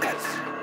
That's